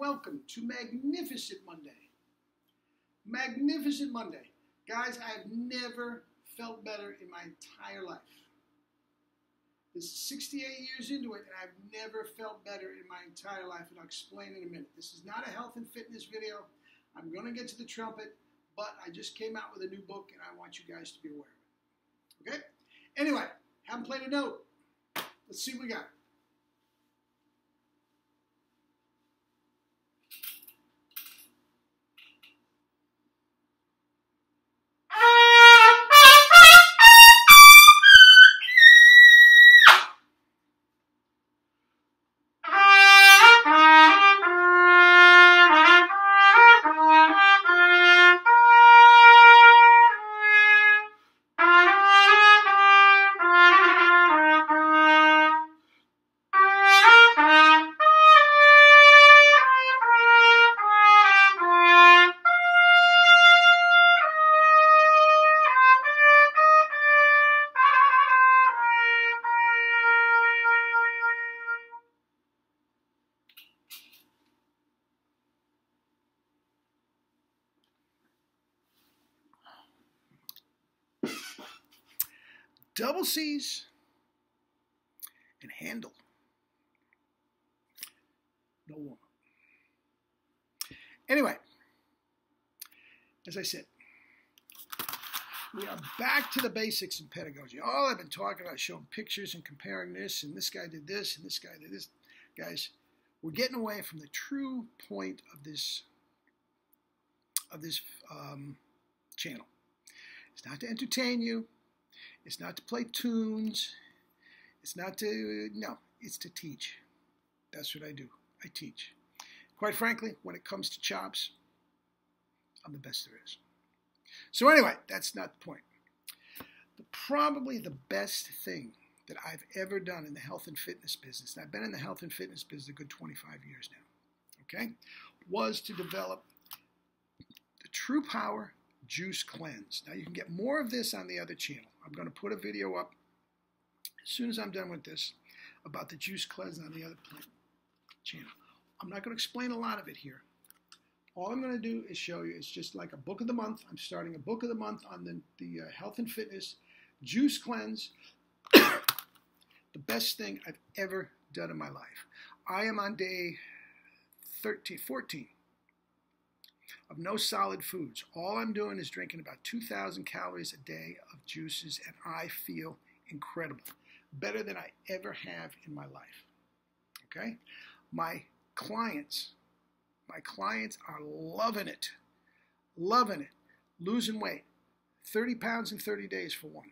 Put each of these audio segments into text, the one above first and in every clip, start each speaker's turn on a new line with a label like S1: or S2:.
S1: welcome to Magnificent Monday. Magnificent Monday. Guys, I have never felt better in my entire life. This is 68 years into it, and I've never felt better in my entire life, and I'll explain in a minute. This is not a health and fitness video. I'm going to get to the trumpet, but I just came out with a new book, and I want you guys to be aware of it. Okay? Anyway, haven't played a note. Let's see what we got. Double C's, and handle. No warm Anyway, as I said, we are back to the basics in pedagogy. All I've been talking about, showing pictures and comparing this, and this guy did this, and this guy did this. Guys, we're getting away from the true point of this of this um, channel. It's not to entertain you. It's not to play tunes. It's not to, no, it's to teach. That's what I do. I teach. Quite frankly, when it comes to chops, I'm the best there is. So, anyway, that's not the point. The, probably the best thing that I've ever done in the health and fitness business, and I've been in the health and fitness business a good 25 years now, okay, was to develop the True Power Juice Cleanse. Now, you can get more of this on the other channel. I'm going to put a video up as soon as I'm done with this about the juice cleanse on the other channel. I'm not going to explain a lot of it here. All I'm going to do is show you, it's just like a book of the month. I'm starting a book of the month on the, the uh, health and fitness juice cleanse. the best thing I've ever done in my life. I am on day 13, 14 of no solid foods. All I'm doing is drinking about 2,000 calories a day of juices, and I feel incredible. Better than I ever have in my life. Okay? My clients, my clients are loving it. Loving it. Losing weight. 30 pounds in 30 days for one.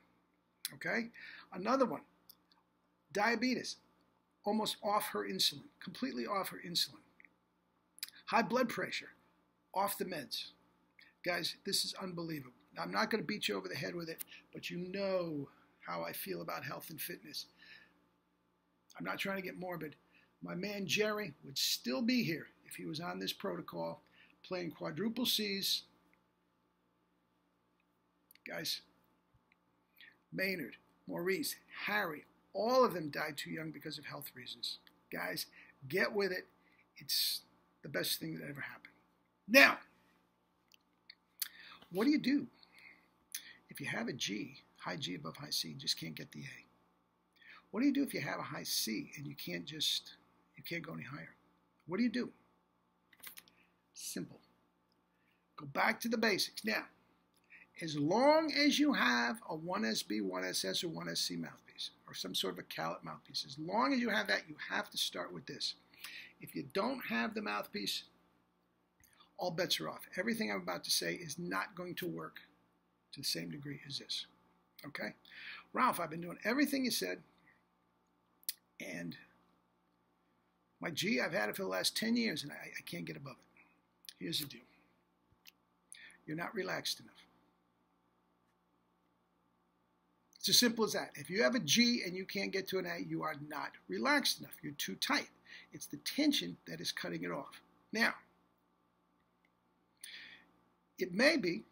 S1: Okay? Another one, diabetes, almost off her insulin, completely off her insulin. High blood pressure, off the meds. Guys, this is unbelievable. I'm not going to beat you over the head with it, but you know how I feel about health and fitness. I'm not trying to get morbid. My man Jerry would still be here if he was on this protocol playing quadruple C's. Guys, Maynard, Maurice, Harry, all of them died too young because of health reasons. Guys, get with it. It's the best thing that ever happened. Now, what do you do if you have a G, high G above high C, and just can't get the A? What do you do if you have a high C and you can't just, you can't go any higher? What do you do? Simple. Go back to the basics. Now, as long as you have a 1SB, 1SS, or 1SC mouthpiece, or some sort of a callet mouthpiece, as long as you have that, you have to start with this. If you don't have the mouthpiece, all bets are off. Everything I'm about to say is not going to work to the same degree as this. Okay? Ralph, I've been doing everything you said, and my G, I've had it for the last 10 years, and I, I can't get above it. Here's the deal you're not relaxed enough. It's as simple as that. If you have a G and you can't get to an A, you are not relaxed enough. You're too tight. It's the tension that is cutting it off. Now, it may be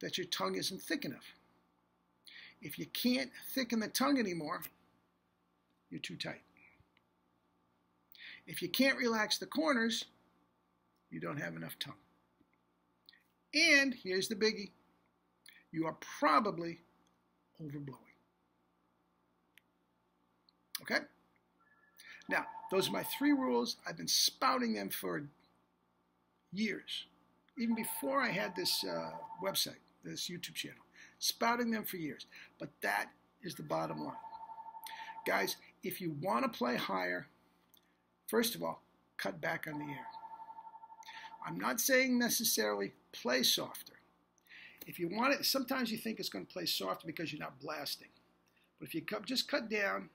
S1: that your tongue isn't thick enough. If you can't thicken the tongue anymore, you're too tight. If you can't relax the corners, you don't have enough tongue. And here's the biggie you are probably overblowing. Okay? Now, those are my three rules. I've been spouting them for years, even before I had this uh, website, this YouTube channel, spouting them for years. But that is the bottom line. Guys, if you want to play higher, first of all, cut back on the air. I'm not saying necessarily play softer. If you want it, sometimes you think it's going to play softer because you're not blasting. But if you just cut down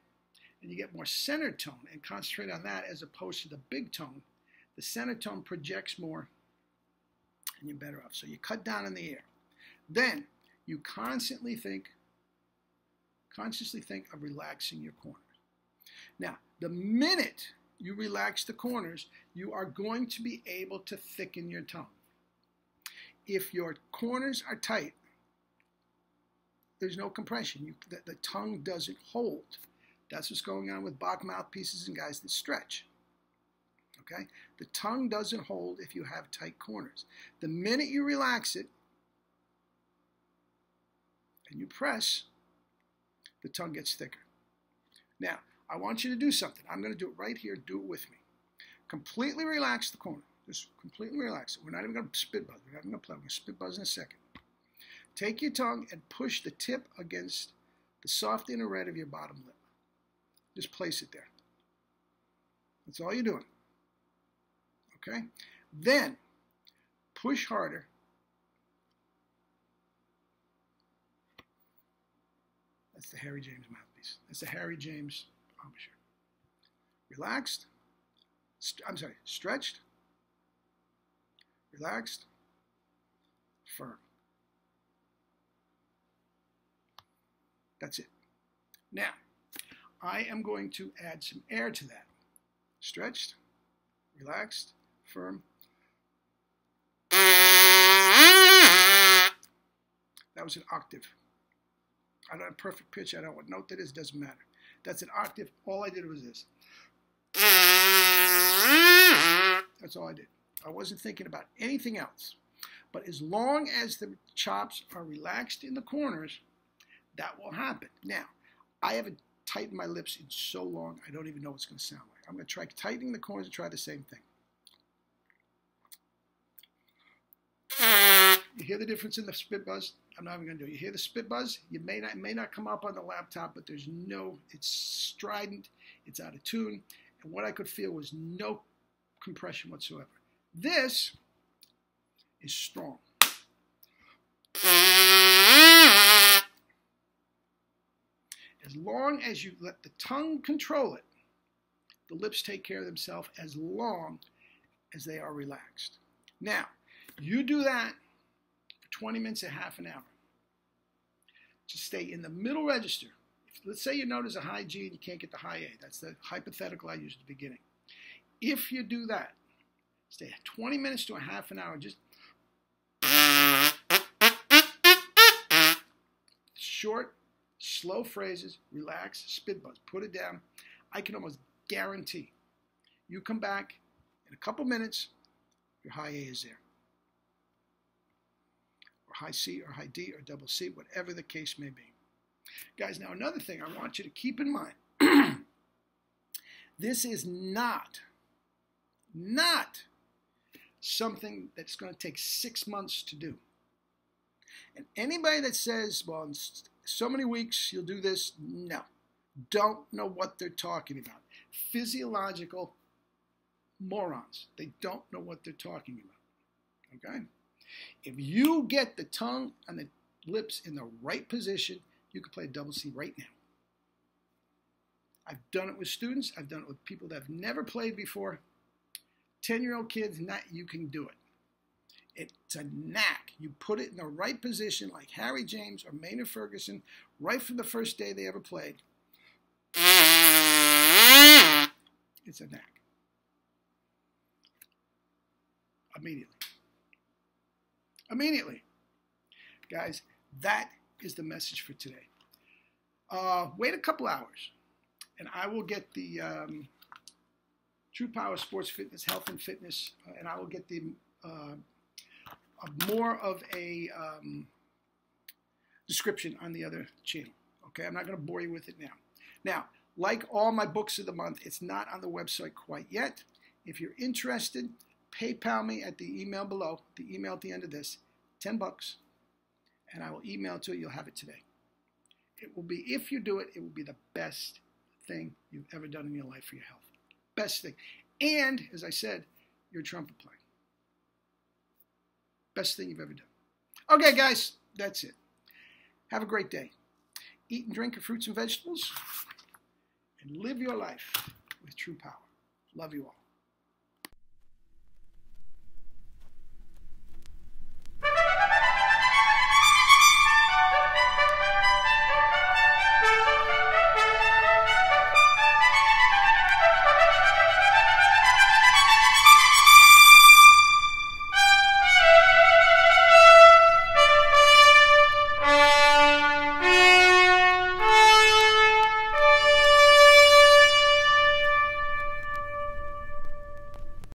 S1: and you get more center tone and concentrate on that as opposed to the big tone, the center tone projects more and you're better off. So you cut down in the air. Then you constantly think, consciously think of relaxing your corners. Now, the minute you relax the corners, you are going to be able to thicken your tongue. If your corners are tight, there's no compression. You, the, the tongue doesn't hold. That's what's going on with Bach mouthpieces and guys that stretch. Okay? The tongue doesn't hold if you have tight corners. The minute you relax it and you press, the tongue gets thicker. Now, I want you to do something. I'm going to do it right here. Do it with me. Completely relax the corner. Just completely relax it. We're not even going to spit buzz. We're not even going to play. We're going to spit buzz in a second. Take your tongue and push the tip against the soft inner red of your bottom lip. Just place it there. That's all you're doing. Okay? Then, push harder. That's the Harry James mouthpiece. That's the Harry James embouchure. Relaxed. I'm sorry, stretched. Relaxed. Firm. That's it. Now, I am going to add some air to that. Stretched, relaxed, firm. That was an octave. I don't have perfect pitch. I don't know what note that is. Doesn't matter. That's an octave. All I did was this. That's all I did. I wasn't thinking about anything else. But as long as the chops are relaxed in the corners, that will happen. Now, I haven't tightened my lips in so long, I don't even know what it's going to sound like. I'm going to try tightening the corners and try the same thing. You hear the difference in the spit buzz? I'm not even going to do it. You hear the spit buzz? You may not, may not come up on the laptop, but there's no, it's strident, it's out of tune, and what I could feel was no compression whatsoever. This is strong. As long as you let the tongue control it, the lips take care of themselves as long as they are relaxed. Now, you do that 20 minutes to half an hour. To stay in the middle register. If, let's say you notice a high G and you can't get the high A. That's the hypothetical I used at the beginning. If you do that, stay 20 minutes to a half an hour, just short slow phrases, relax, spit buzz, put it down. I can almost guarantee you come back in a couple minutes, your high A is there. High C or high D or double C, whatever the case may be. Guys, now another thing I want you to keep in mind. this is not, not something that's going to take six months to do. And anybody that says, well, so many weeks you'll do this. No. Don't know what they're talking about. Physiological morons. They don't know what they're talking about. Okay? If you get the tongue and the lips in the right position, you can play a double C right now. I've done it with students. I've done it with people that have never played before. 10 year old kids, not, you can do it. It's a knack. You put it in the right position, like Harry James or Maynard Ferguson, right from the first day they ever played. It's a knack. Immediately. Immediately. Guys, that is the message for today. Uh, wait a couple hours, and I will get the um, True Power Sports Fitness, Health and Fitness, uh, and I will get the uh, more of a um, description on the other channel. Okay, I'm not going to bore you with it now. Now, like all my books of the month, it's not on the website quite yet. If you're interested, PayPal me at the email below, the email at the end of this, 10 bucks, and I will email it to you. You'll have it today. It will be, if you do it, it will be the best thing you've ever done in your life for your health. Best thing. And, as I said, your trumpet playing. Best thing you've ever done. Okay, guys, that's it. Have a great day. Eat and drink your fruits and vegetables and live your life with true power. Love you all.